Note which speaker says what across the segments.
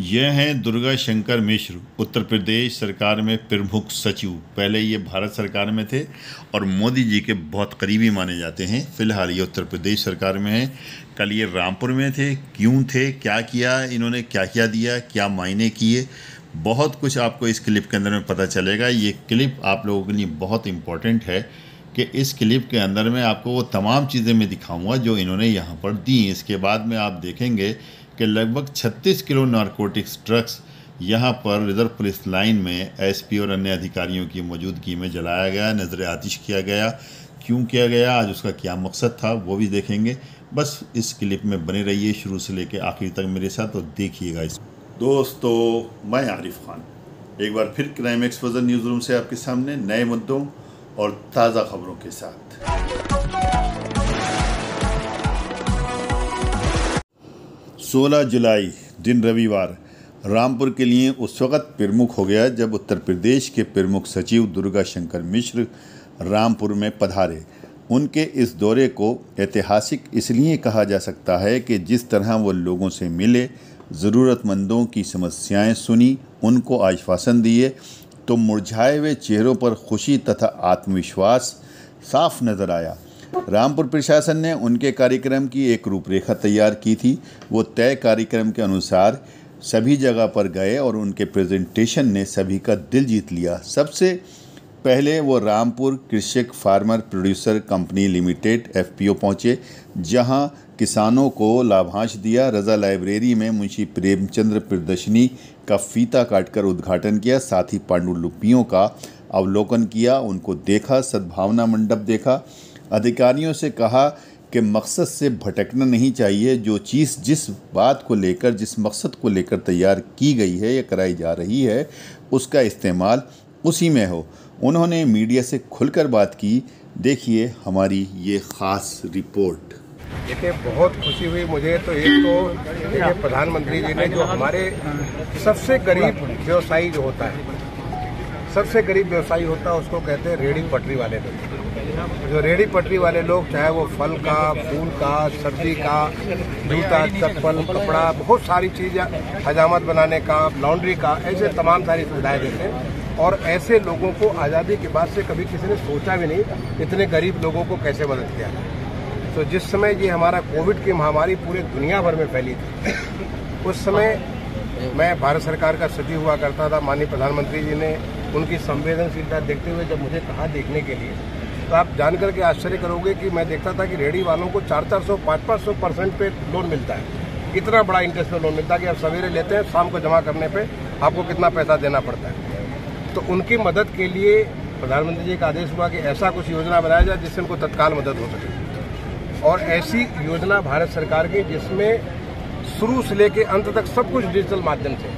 Speaker 1: यह हैं दुर्गा शंकर मिश्र, उत्तर प्रदेश सरकार में प्रमुख सचिव। पहले ये भारत सरकार में थे और मोदी जी के बहुत करीबी माने जाते हैं। फ़िलहाल ये उत्तर प्रदेश सरकार में हैं। कल ये रामपुर में थे। क्यों थे? क्या किया? इन्होंने क्या क्या दिया? क्या मायने किए? बहुत कुछ आपको इस क्लिप के अंदर में पता चलेगा। ये क्लिप आप लोगों के लिए बहुत इम्पोर्टेंट है कि इस क्लिप के अंदर में आपको वो तमाम चीज़ें मैं दिखाऊँगा जो इन्होंने यहाँ पर दी इसके बाद में आप देखेंगे कि लगभग 36 किलो नारकोटिक्स ड्रग्स यहाँ पर रिज़र्व पुलिस लाइन में एसपी और अन्य अधिकारियों की मौजूदगी में जलाया गया, नज़र आतिश किया गया। क्यों किया गया? आज उसका क्या मकसद था, वो भी देखेंगे। बस इस क्लिप में बने रहिए, शुरू से लेकर आखिर तक मेरे साथ तो देखिएगा इस। दोस्तों, मैं आरिफ खान। एक बार फिर क्राइम एक्सपोजर न्यूज़ रूम से आपके सामने नए मुद्दों और ताज़ा खबरों के साथ। 16 जुलाई, दिन रविवार। रामपुर के लिए उस वक़्त प्रमुख हो गया जब उत्तर प्रदेश के प्रमुख सचिव दुर्गा शंकर मिश्र रामपुर में पधारे। उनके इस दौरे को ऐतिहासिक इसलिए कहा जा सकता है कि जिस तरह वो लोगों से मिले, ज़रूरतमंदों की समस्याएँ सुनी, उनको आश्वासन दिए तो मुरझाए हुए चेहरों पर खुशी तथा आत्मविश्वास साफ़ नज़र आया। रामपुर प्रशासन ने उनके कार्यक्रम की एक रूपरेखा तैयार की थी। वो तय कार्यक्रम के अनुसार सभी जगह पर गए और उनके प्रेजेंटेशन ने सभी का दिल जीत लिया। सबसे पहले वो रामपुर कृषक farmer producer company limited, FPO, पहुँचे, जहाँ किसानों को लाभांश दिया। रजा लाइब्रेरी में मुंशी प्रेमचंद्र प्रदर्शनी का फीता काटकर उद्घाटन किया। साथ ही पांडुलिपियों का अवलोकन किया। उनको देखा, सद्भावना मंडप देखा। अधिकारियों से कहा कि मकसद से भटकना नहीं चाहिए। जो चीज़ जिस बात को लेकर, जिस मकसद को लेकर तैयार की गई है या कराई जा रही है, उसका इस्तेमाल उसी में हो। उन्होंने मीडिया से खुलकर बात की। देखिए हमारी ये ख़ास रिपोर्ट।
Speaker 2: देखिए, बहुत खुशी हुई मुझे। तो एक तो प्रधानमंत्री जी ने जो हमारे सबसे गरीब व्यवसायी जो होता है, सबसे गरीब व्यवसायी होता है, उसको कहते हैं रेडी पटरी वाले लोग। जो रेडी पटरी वाले लोग, चाहे वो फल का, फूल का, सब्ज़ी का, जूता, चप्पल, कपड़ा, बहुत सारी चीज़ हजामत बनाने का, लॉन्ड्री का, ऐसे तमाम सारी सुविधाएँ देते हैं। और ऐसे लोगों को आज़ादी के बाद से कभी किसी ने सोचा भी नहीं इतने गरीब लोगों को कैसे मदद किया तो जिस समय ये हमारा कोविड की महामारी पूरे दुनिया भर में फैली थी, उस समय मैं भारत सरकार का सचिव हुआ करता था, माननीय प्रधानमंत्री जी ने। उनकी संवेदनशीलता देखते हुए जब मुझे कहा देखने के लिए तो आप जान करके आश्चर्य करोगे कि मैं देखता था कि रेडी वालों को चार चार सौ, पाँच पाँच सौ परसेंट पे लोन मिलता है। इतना बड़ा इंटरेस्ट पे लोन मिलता है कि आप सवेरे लेते हैं, शाम को जमा करने पे आपको कितना पैसा देना पड़ता है। तो उनकी मदद के लिए प्रधानमंत्री जी का आदेश हुआ कि ऐसा कुछ योजना बनाया जाए जिससे उनको तत्काल मदद हो सके। और ऐसी योजना भारत सरकार की जिसमें शुरू से लेके अंत तक सब कुछ डिजिटल माध्यम से,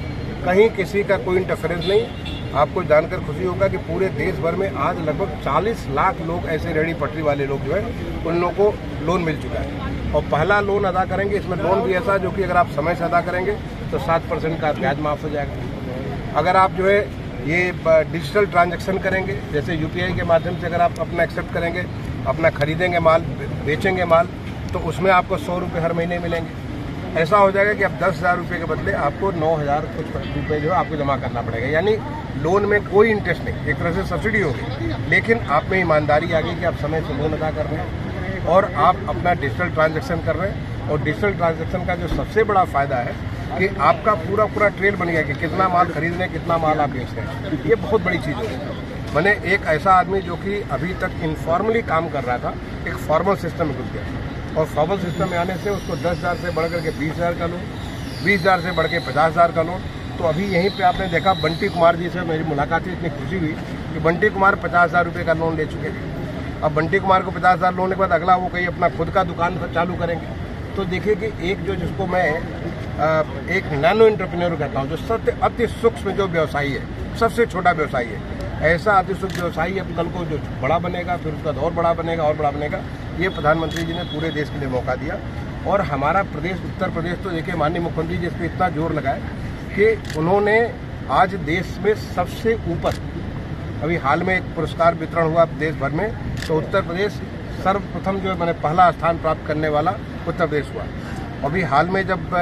Speaker 2: कहीं किसी का कोई इंटरफेरेंस नहीं आपको जानकर खुशी होगा कि पूरे देश भर में आज लगभग 40 लाख लोग ऐसे रेडी पटरी वाले लोग जो है, उन लोगों को लोन मिल चुका है। और पहला लोन अदा करेंगे, इसमें लोन भी ऐसा जो कि अगर आप समय से अदा करेंगे तो सात परसेंट का ब्याज माफ़ हो जाएगा। अगर आप जो है ये डिजिटल ट्रांजेक्शन करेंगे, जैसे यूपीआई के माध्यम से अगर आप अपना एक्सेप्ट करेंगे, अपना खरीदेंगे माल, बेचेंगे माल तो उसमें आपको सौ रुपये हर महीने मिलेंगे। ऐसा हो जाएगा कि अब दस हज़ार रुपये के बदले आपको नौ हज़ार कुछ रुपये जो है आपको जमा करना पड़ेगा। यानी लोन में कोई इंटरेस्ट नहीं। एक तरह से सब्सिडी होगी। लेकिन आप में ईमानदारी आ गई कि आप समय से लोन अदा कर रहे हैं और आप अपना डिजिटल ट्रांजेक्शन कर रहे हैं। और डिजिटल ट्रांजेक्शन का जो सबसे बड़ा फ़ायदा है कि आपका पूरा पूरा ट्रेल बन गया कि कितना माल खरीद कितना माल आप बेच रहे हैं। ये बहुत बड़ी चीज़ है मैंने एक ऐसा आदमी जो कि अभी तक इनफॉर्मली काम कर रहा था, एक फॉर्मल सिस्टम में घुस गया। और फॉर्मल सिस्टम में आने से उसको दस हज़ार से बढ़ करके बीस हज़ार का लोन बीस हज़ार से बढ़ के पचास हज़ार का लोन तो अभी यहीं पे आपने देखा बंटी कुमार जी से मेरी मुलाकात हुई, इतनी खुशी हुई कि बंटी कुमार पचास हज़ार रुपये का लोन ले चुके थे। अब बंटी कुमार को पचास हज़ार लोन के बाद अगला वो कहीं अपना खुद का दुकान चालू करेंगे। तो देखिए कि एक जो जिसको मैं एक नैनो इंटरप्रेन्योर कहता हूँ, जो सबसे अति सूक्ष्म जो व्यवसायी है, सबसे छोटा व्यवसायी है, ऐसा अति सूक्ष्म व्यवसायी अब कल को जो बड़ा बनेगा, फिर उसका और बड़ा बनेगा, और बड़ा बनेगा, ये प्रधानमंत्री जी ने पूरे देश के लिए मौका दिया। और हमारा प्रदेश, उत्तर प्रदेश तो देखिए माननीय मुख्यमंत्री जी इस पर इतना ज़ोर लगाए कि उन्होंने आज देश में सबसे ऊपर, अभी हाल में एक पुरस्कार वितरण हुआ देश भर में तो उत्तर प्रदेश सर्वप्रथम जो मैंने पहला स्थान प्राप्त करने वाला उत्तर प्रदेश हुआ। अभी हाल में जब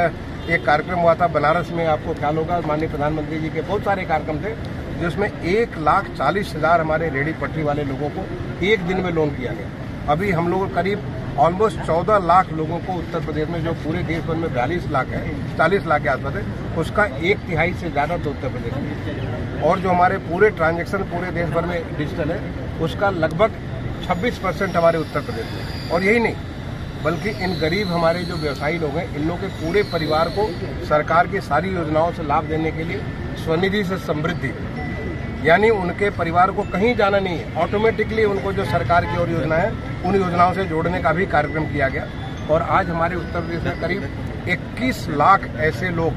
Speaker 2: एक कार्यक्रम हुआ था बनारस में, आपको ख्याल होगा, माननीय प्रधानमंत्री जी के बहुत सारे कार्यक्रम थे, जिसमें एक लाख चालीस हज़ार हमारे रेडी पटरी वाले लोगों को एक दिन में लोन किया गया। अभी हम लोग करीब ऑलमोस्ट चौदह लाख लोगों को उत्तर प्रदेश में, जो पूरे देश भर में बयालीस लाख है, चालीस लाख के आसपास है, उसका एक तिहाई से ज़्यादा तो उत्तर प्रदेश में और जो हमारे पूरे ट्रांजेक्शन पूरे देश भर में डिजिटल है, उसका लगभग 26 परसेंट हमारे उत्तर प्रदेश में और यही नहीं, बल्कि इन गरीब हमारे जो व्यवसायी लोग हैं, इन लोगों के पूरे परिवार को सरकार की सारी योजनाओं से लाभ देने के लिए स्वनिधि से समृद्धि यानी उनके परिवार को कहीं जाना नहीं है। ऑटोमेटिकली उनको जो सरकार की और योजना है, उन योजनाओं से जोड़ने का भी कार्यक्रम किया गया। और आज हमारे उत्तर प्रदेश में करीब 21 लाख ऐसे लोग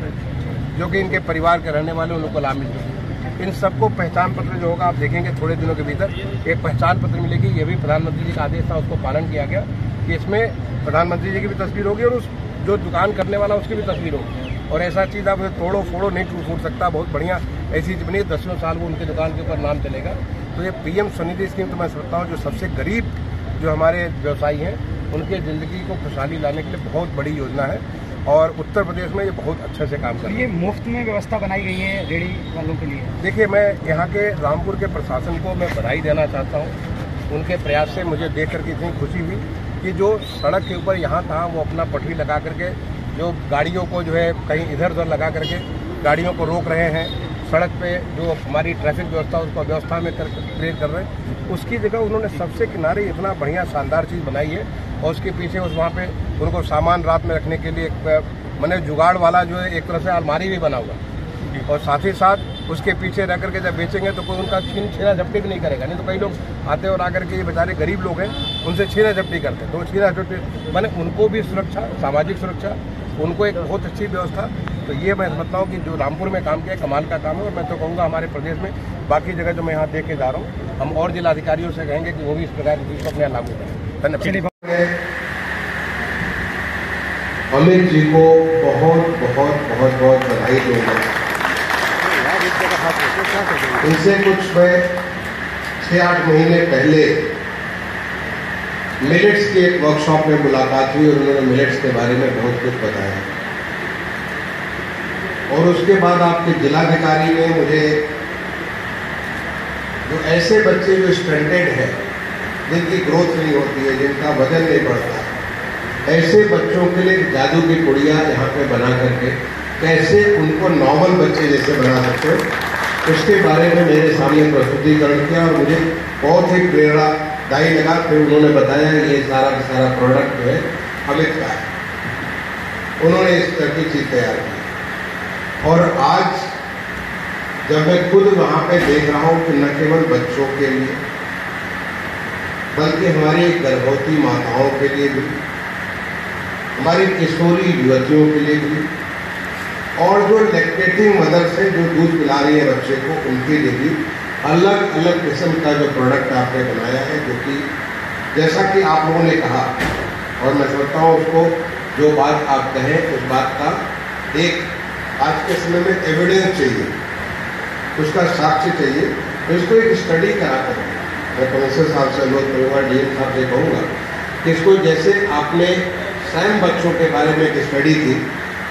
Speaker 2: जो कि इनके परिवार के रहने वाले, उनको लाभ मिल चुके इन सबको पहचान पत्र जो होगा, आप देखेंगे थोड़े दिनों के भीतर, एक पहचान पत्र मिलेगी। ये भी प्रधानमंत्री जी का आदेश था, उसको पालन किया गया कि इसमें प्रधानमंत्री जी की भी तस्वीर होगी और उस जो दुकान करने वाला, उसकी भी तस्वीर होगी। और ऐसा चीज़ आप तोड़ो फोड़ो नहीं टूट फूट सकता बहुत बढ़िया। ऐसी चीज़ बनी दसवें साल वो उनकी दुकान के ऊपर नाम चलेगा। तो ये पीएम स्वनिधि स्कीम तो मैं समझता हूँ जो सबसे गरीब जो हमारे व्यवसायी हैं उनके ज़िंदगी को खुशहाली लाने के लिए बहुत बड़ी योजना है और उत्तर प्रदेश में ये बहुत अच्छे से काम कर रही
Speaker 3: ये मुफ़्त में व्यवस्था बनाई गई है रेडी वालों के लिए?
Speaker 2: देखिए मैं यहाँ के रामपुर के प्रशासन को मैं बधाई देना चाहता हूँ। उनके प्रयास से मुझे देख करके इतनी खुशी हुई कि जो सड़क के ऊपर यहाँ था वो अपना पटरी लगा करके जो गाड़ियों को जो है कहीं इधर उधर लगा करके गाड़ियों को रोक रहे हैं, सड़क पे जो हमारी ट्रैफ़िक व्यवस्था, उसको व्यवस्था में कर क्रिएट कर रहे हैं। उसकी जगह उन्होंने सबसे किनारे इतना बढ़िया शानदार चीज़ बनाई है और उसके पीछे उस वहाँ पे उनको सामान रात में रखने के लिए एक, मैंने जुगाड़ वाला जो है, एक तरह से अलमारी भी बना हुआ और साथ ही साथ उसके पीछे रह करके जब बेचेंगे तो कोई उनका छीन छीना झपटी भी नहीं करेगा। नहीं तो कई लोग आते और आकर के ये बेचारे गरीब लोग हैं, उनसे छीना झपटी करते हैं। तो छीना झपटी, मैंने उनको भी सुरक्षा, सामाजिक सुरक्षा उनको एक बहुत अच्छी व्यवस्था। तो ये मैं समझता हूँ कि जो रामपुर में काम किया कमाल का काम है और मैं तो कहूँगा हमारे प्रदेश में बाकी जगह जो मैं यहाँ देख के जा रहा हूँ हम और जिलाधिकारियों से कहेंगे कि वो भी इस प्रकार की चीज़ को अपने यहाँ लागू करें। धन्यवाद।
Speaker 4: अमित जी को बहुत बहुत बहुत बहुत बधाई दूँगा इनसे कुछ मैं छः आठ महीने पहले मिलेट्स की एक वर्कशॉप में मुलाकात हुई और उन्होंने मिलेट्स के बारे में बहुत कुछ बताया। और उसके बाद आपके जिलाधिकारी ने मुझे जो ऐसे बच्चे जो स्टैंडर्ड हैं, जिनकी ग्रोथ नहीं होती है, जिनका वज़न नहीं बढ़ता, ऐसे बच्चों के लिए जादू की कुड़िया यहाँ पे बना करके, कैसे उनको नॉर्मल बच्चे जैसे बना सकते हो, उसके बारे में मेरे सामने प्रस्तुतिकरण किया और मुझे बहुत ही प्रेरणादायी लगा फिर उन्होंने बताया, ये सारा का सारा प्रोडक्ट जो है अमित का है। उन्होंने इस तरह की चीज़ तैयार की। और आज, जब मैं खुद वहाँ पे देख रहा हूँ कि न केवल बच्चों के लिए, बल्कि हमारी गर्भवती माताओं के लिए भी, हमारी किशोरी युवतियों के लिए भी, और जो लेक्टेटिंग मदर से जो दूध पिला रही है बच्चे को, उनके लिए भी अलग अलग किस्म का जो प्रोडक्ट आपने बनाया है, जो कि जैसा कि आप लोगों ने कहा, और मैं समझता हूँ उसको, जो बात आप कहें, उस बात का एक आज के समय में एविडेंस चाहिए। उसका साक्ष्य चाहिए। तो इसको एक स्टडी कराते हैं। मैं कमिश्नर साहब से अनुरोध करूँगा, डीएम साहब से कहूँगा कि इसको जैसे आपने स्वयं बच्चों के बारे में एक स्टडी की,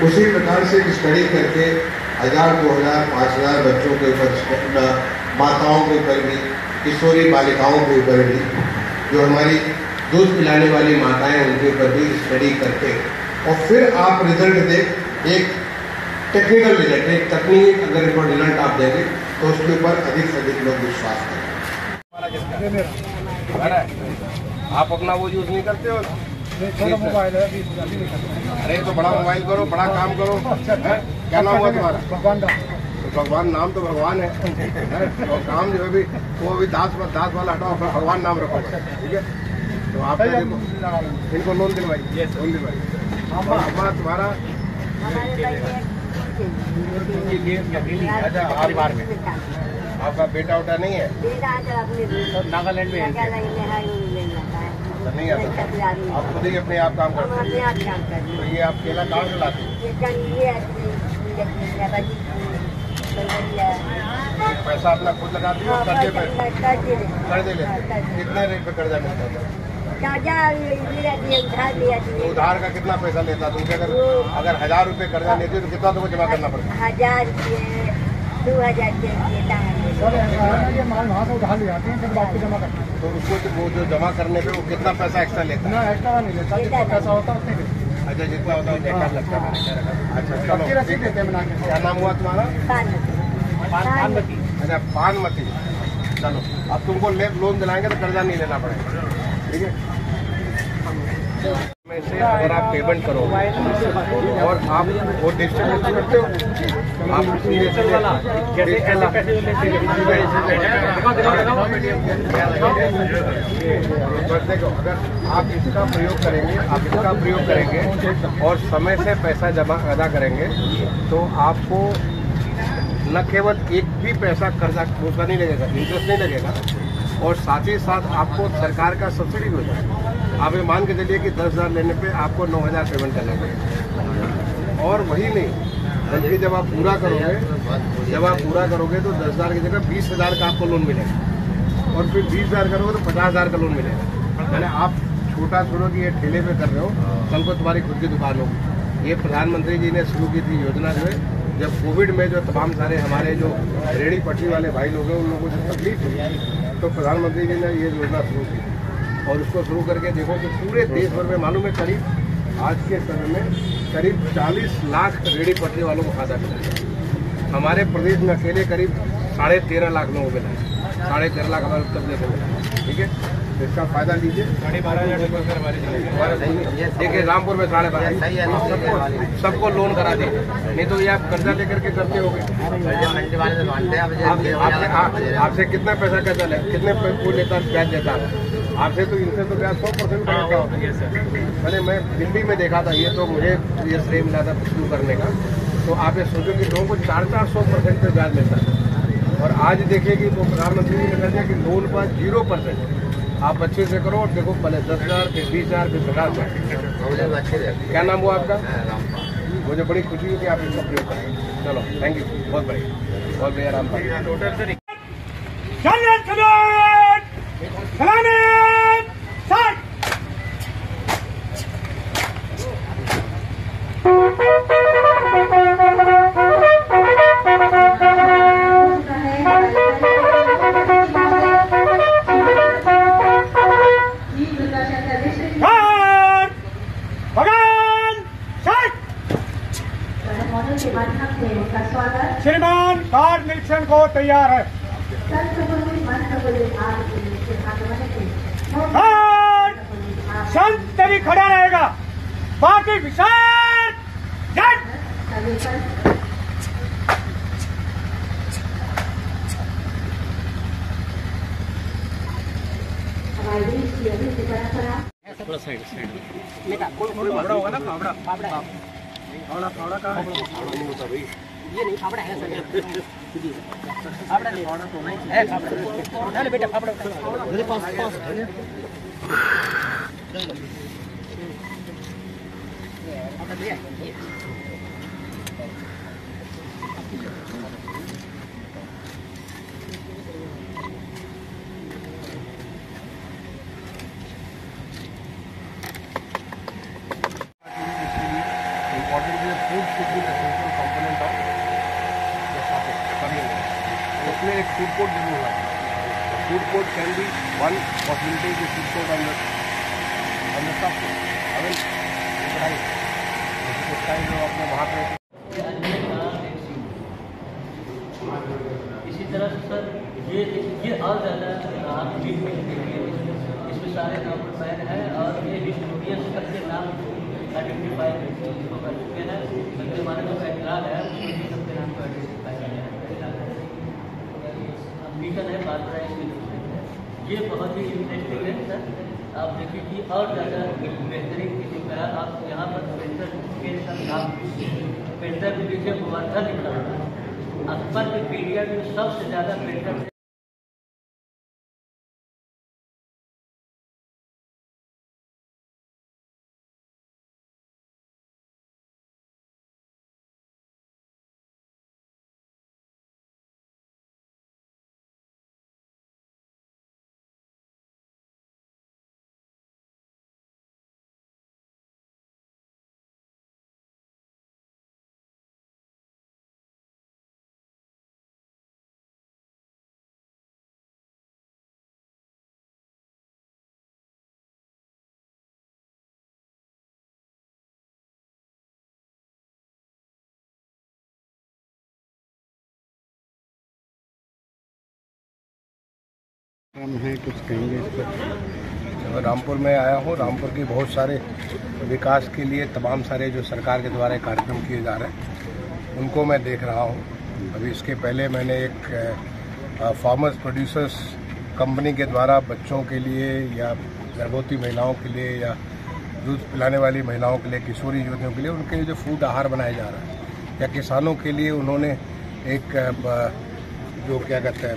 Speaker 4: उसी प्रकार से एक स्टडी करके हज़ार, दो हज़ार, पाँच हज़ार बच्चों के ऊपर माताओं के ऊपर भी किशोरी बालिकाओं के ऊपर भी जो हमारी दूध पिलाने वाली माताएँ उनके ऊपर भी स्टडी करके और फिर आप रिज़ल्ट दें एक टेक्निकल रिज़ल्ट एक तकनीक अगर रिज़ल्ट आप देंगे तो उसके ऊपर अधिक से अधिक लोग विश्वास करें।
Speaker 2: आप अपना वो यूज़ नहीं करते हो?
Speaker 3: छोटा मोबाइल है
Speaker 2: अरे तो बड़ा मोबाइल करो बड़ा काम करो। क्या नाम हुआ तुम्हारा?
Speaker 3: भगवान
Speaker 2: नाम तो भगवान है? और काम जो है भी वो भी दास दास वाला हटाओ फिर भगवान नाम रखो ठीक है? तो आप इनको लोन दिलवाई लोन दिलवाई हमारा तुम्हारा अच्छा बार में। आपका बेटा उटा नहीं है?
Speaker 3: नागालैंड में
Speaker 2: तो नहीं आता। आप खुद ही अपने आप काम करते हैं। तो ये आप केला कहाँ से लाते हैं? पैसा अपना खुद लगाते हो कर्जे पे कर्जे ले कितने रेट पे कर्जा मिलता है
Speaker 3: कर्जा उधार भी रहती
Speaker 2: तो उधार का कितना पैसा लेता तुमसे अगर अगर हज़ार रुपए कर्जा लेते तो कितना तुमको जमा करना पड़ता
Speaker 3: हज़ार दो हज़ार रुपये देता है।
Speaker 5: सर ऐसा ना ये माल वहाँ से उधार ले जाते हैं फिर वापस जमा करते हैं।
Speaker 2: तो उसको वो जो जमा करने पे वो कितना पैसा एक्स्ट्रा लेता है?
Speaker 5: ना एक्स्ट्रा नहीं लेता जितना पैसा होता है उतने हैं।
Speaker 2: अच्छा जितना होता है लगता है अच्छा
Speaker 5: रसीद देते हैं बना के
Speaker 2: क्या नाम हुआ तुम्हारा?
Speaker 3: पानमती।
Speaker 2: अच्छा पानमती। चलो अब तुमको लोन दिलाएँगे तो कर्जा नहीं लेना पड़ेगा। ठीक है? में से अगर आप पेमेंट करो और आप वो डिस्ट्रीब्यूट करते हो आप अगर आप इसका प्रयोग करेंगे आप इसका प्रयोग करेंगे और समय से पैसा जमा अदा करेंगे तो आपको न केवल एक भी पैसा कर्जा उसका नहीं लगेगा इंटरेस्ट नहीं लगेगा, और साथ ही साथ आपको सरकार का सब्सिडी मिल जाएगा। आप ये मान के चलिए कि दस हज़ार लेने पे आपको नौ हज़ार पेमेंट करना पड़ेगा। और वही नहीं बल्कि जब आप पूरा करोगे, जब आप पूरा करोगे तो दस हज़ार की जगह बीस हज़ार का आपको लोन मिलेगा। और फिर बीस हज़ार करोगे तो पचास हज़ार का लोन मिलेगा। यानी आप छोटा छोड़ो कि ये ठेले पे कर रहे हो, कल को तुम्हारी खुद की दुकान होगी। ये प्रधानमंत्री जी ने शुरू की थी योजना जो है, जब कोविड में जो तमाम सारे हमारे जो रेडी पटरी वाले भाई लोग हैं, उन लोगों को तकलीफ़ हुई। तो प्रधानमंत्री जी ने ये योजना शुरू की। और उसको शुरू करके देखो कि पूरे देश भर में, मालूम है करीब आज के समय में करीब 40 लाख रेडी पटरी वालों को खाता मिला है। हमारे प्रदेश में अकेले करीब साढ़े तेरह लाख लोगों को मिला है। साढ़े तेरह लाख हमारे उत्तर प्रदेश में मिला है। ठीक है? तो इसका फ़ायदा लीजिए। साढ़े बारह हज़ार देखिए रामपुर में साढ़े बारह। सबको सबको लोन करा दिए नहीं तो ये आप कर्जा लेकर के करते हो। आपसे आप- आपसे कितना पैसा कर्जा ले कितने वो लेता ब्याज देता है। आपसे तो इनसे तो ब्याज सौ परसेंट मैंने मैं दिल्ली में देखा था ये तो मुझे ये श्रेय मिला था शुरू करने का। तो आप ये सोचो कि लोगों को चार चार सौ परसेंट पे ब्याज मिलता है। और आज देखिए कि वो प्रधानमंत्री जी ने कह दिया कि लोन पर ज़ीरो परसेंट। आप अच्छे से करो और देखो पहले दस हज़ार फिर बीस हज़ार फिर पचास हज़ार। क्या नाम हुआ आपका? मुझे बड़ी खुशी हुई कि आप इसका प्रयोग करें चलो थैंक यू बहुत बढ़िया। बहुत बढ़िया राम भाई
Speaker 5: तैयार है।
Speaker 6: संतपुर मंत्र विभाग के भागवत के
Speaker 5: गार्ड शांत तभी खड़ा रहेगा। बाकी विशाल जट
Speaker 6: सभी हमारे देश की अभिवृद्धि परंपरा
Speaker 2: important is food should be उसमें एक फ़ूड कोर्ट ज़रूर चाहिए food court can be one possibility की food court on the shop avail time जो अपने वहाँ
Speaker 7: इसी तरह से सर ये ये और ज़्यादा आप इसमें सारे नाम पैन है और ये हिस्टोरियन सबके नाम आइडेंटिफाई कर चुके हैं हमारे जो है उसमें भी सबके नाम को आइडेंटिफाई किया है बीटन है बात ये बहुत ही इंटरेस्टिंग है सर आप देखिए कि और ज़्यादा बेहतरीन किसी तरह आप यहाँ पर पेंटर के साथ आप पेंटर के पीछे गोवर्धन लिखा हुआ है। अकबर के पीरियड में सबसे ज़्यादा पेंटर
Speaker 2: रामपुर में आया हूँ। रामपुर के बहुत सारे विकास के लिए तमाम सारे जो सरकार के द्वारा कार्यक्रम किए जा रहे हैं, उनको मैं देख रहा हूँ। अभी इसके पहले मैंने एक फार्मर्स प्रोड्यूसर्स कंपनी के द्वारा बच्चों के लिए या गर्भवती महिलाओं के लिए या दूध पिलाने वाली महिलाओं के लिए, किशोरी युवतियों के लिए उनके लिए जो फ़ूड आहार बनाया जा रहा है, या किसानों के लिए उन्होंने एक जो क्या कहते हैं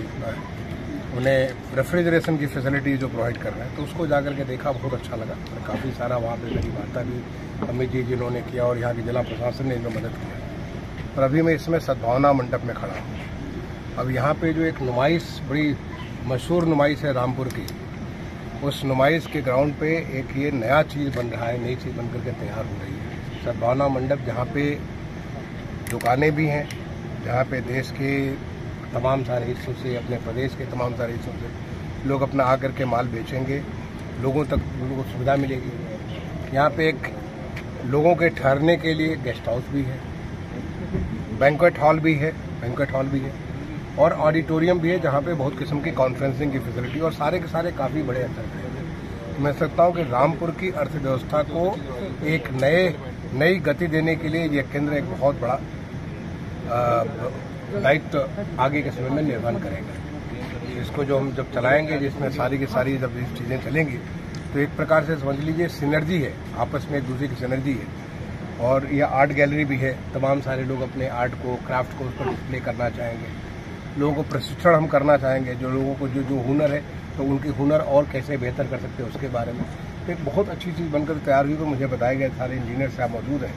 Speaker 2: उन्हें रेफ्रिजरेशन की फैसिलिटी जो प्रोवाइड कर रहे हैं तो उसको जाकर के देखा, बहुत अच्छा लगा। और काफ़ी सारा वहाँ पे मेरी वार्ता भी अमित जी, जिन्होंने किया और यहाँ के जिला प्रशासन ने इनको मदद किया और अभी मैं इसमें सद्भावना मंडप में खड़ा हूँ। अब यहाँ पे जो एक नुमाइश, बड़ी मशहूर नुमाइश है रामपुर की, उस नुमाइश के ग्राउंड पे एक ये नया चीज़ बन रहा है, नई चीज़ बन करके तैयार हो रही है। सद्भावना मंडप, जहाँ पे दुकानें भी हैं, जहाँ पे देश के तमाम सारे हिस्सों से, अपने प्रदेश के तमाम सारे हिस्सों से लोग अपना आकर के माल बेचेंगे। लोगों तक, लोगों को सुविधा मिलेगी। यहाँ पे एक लोगों के ठहरने के लिए गेस्ट हाउस भी है बैंकवेट हॉल भी है बैंकवेट हॉल भी है और ऑडिटोरियम भी है, जहाँ पे बहुत किस्म की कॉन्फ्रेंसिंग की फैसिलिटी और सारे के सारे काफ़ी बड़े अंतर पे मैं सकता हूँ कि रामपुर की अर्थव्यवस्था को एक नए, नई गति देने के लिए यह केंद्र एक बहुत बड़ा दायित्व तो आगे के समय में निर्वहन करेगा। इसको जो हम जब चलाएँगे, जिसमें सारी की सारी जब चीज़ें चलेंगी तो एक प्रकार से समझ लीजिए सिनर्जी है। आपस में एक दूसरे की सिनर्जी है। और यह आर्ट गैलरी भी है। तमाम सारे लोग अपने आर्ट को क्राफ्ट को उस पर डिस्प्ले करना चाहेंगे। लोगों को प्रशिक्षण हम करना चाहेंगे। जो लोगों को जो जो हुनर है तो उनकी हुनर और कैसे बेहतर कर सकते हैं उसके बारे में। तो एक बहुत अच्छी चीज़ बनकर तैयार हुई तो मुझे बताया गया सारे इंजीनियर साहब मौजूद हैं।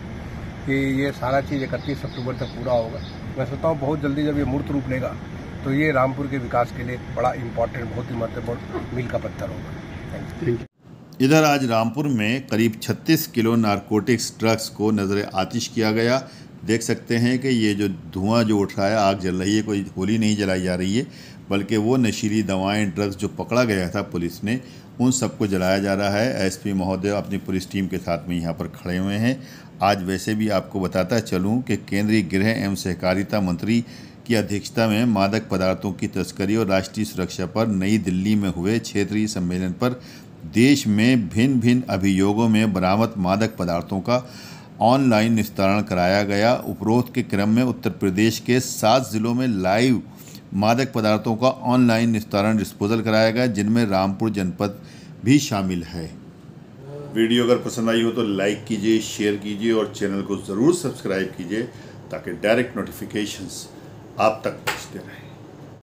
Speaker 2: कि ये सारा चीज़ इकतीस अक्टूबर तक पूरा होगा। मैं सोचता हूँ बहुत जल्दी जब ये मूर्त रूप लेगा तो ये रामपुर के विकास के लिए बड़ा इम्पोर्टेंट बहुत ही महत्वपूर्ण मील का पत्थर होगा।
Speaker 1: इधर आज रामपुर में करीब 36 किलो नारकोटिक्स ड्रग्स को नज़र आतिश किया गया। देख सकते हैं कि ये जो धुआँ जो उठ रहा है, आग जल रही है, कोई होली नहीं जलाई जा रही है, बल्कि वो नशीली दवाएँ ड्रग्स जो पकड़ा गया था पुलिस ने, उन सबको जलाया जा रहा है। एसपी महोदय अपनी पुलिस टीम के साथ में यहाँ पर खड़े हुए हैं। आज वैसे भी आपको बताता चलूँ कि केंद्रीय गृह एवं सहकारिता मंत्री की अध्यक्षता में मादक पदार्थों की तस्करी और राष्ट्रीय सुरक्षा पर नई दिल्ली में हुए क्षेत्रीय सम्मेलन पर देश में भिन्न भिन्न अभियोगों में बरामद मादक पदार्थों का ऑनलाइन निस्तारण कराया गया। उपरोक्त के क्रम में उत्तर प्रदेश के सात जिलों में लाइव मादक पदार्थों का ऑनलाइन निस्तारण डिस्पोजल कराया गया, जिनमें रामपुर जनपद भी शामिल है। वीडियो अगर पसंद आई हो तो लाइक कीजिए, शेयर कीजिए और चैनल को ज़रूर सब्सक्राइब कीजिए ताकि डायरेक्ट नोटिफिकेशंस आप तक पहुँचते रहें।